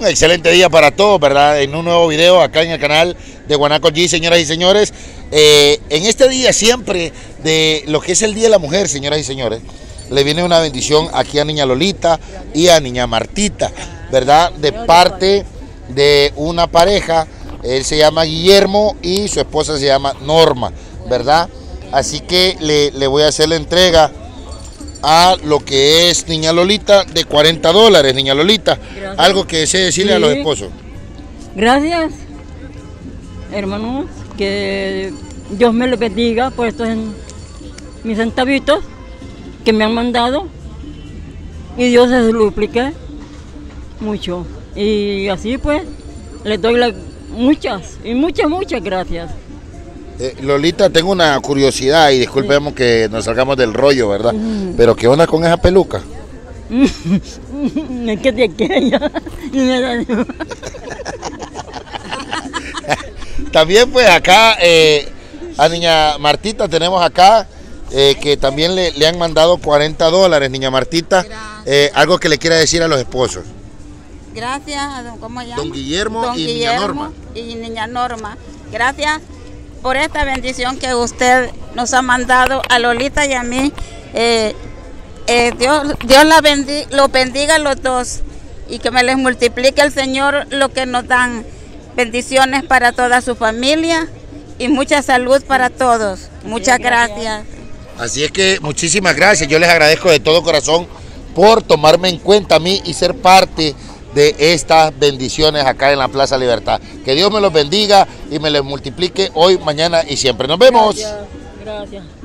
Un excelente día para todos, ¿verdad? En un nuevo video acá en el canal de Guanaco G, señoras y señores. Eh, en este día siempre de lo que es el Día de la Mujer, señoras y señores, le viene una bendición aquí a Niña Lolita y a Niña Martita, ¿verdad? De parte de una pareja, él se llama Guillermo y su esposa se llama Norma, ¿verdad? Así que le, le voy a hacer la entrega a lo que es Niña Lolita de 40 dólares, Niña Lolita. Gracias. Algo que desee decirle a los esposos. Gracias, hermanos, que Dios me los bendiga por estos en- mis centavitos que me han mandado y Dios se duplique mucho. Y así pues, les doy las muchas y muchas, muchas gracias. Eh, Lolita, tengo una curiosidad y disculpemos que nos salgamos del rollo, ¿verdad? Pero ¿qué onda con esa peluca? es que de aquella. También pues acá eh, a Niña Martita tenemos acá eh, que también le, le han mandado 40 dólares, Niña Martita. Eh, algo que le quiera decir a los esposos. Gracias a don, ¿cómo llama? Don Guillermo Don y Niña Norma. Y niña Norma. Gracias por esta bendición que usted nos ha mandado a Lolita y a mí. Eh, eh, Dios, Dios la bendi- los bendiga a los dos y que me les multiplique el Señor lo que nos dan. Bendiciones para toda su familia y mucha salud para todos. Muchas gracias. Así es que muchísimas gracias. Yo les agradezco de todo corazón por tomarme en cuenta a mí y ser parte de estas bendiciones acá en la Plaza Libertad. Que Dios me los bendiga y me les multiplique hoy, mañana y siempre. Nos vemos. Gracias, gracias.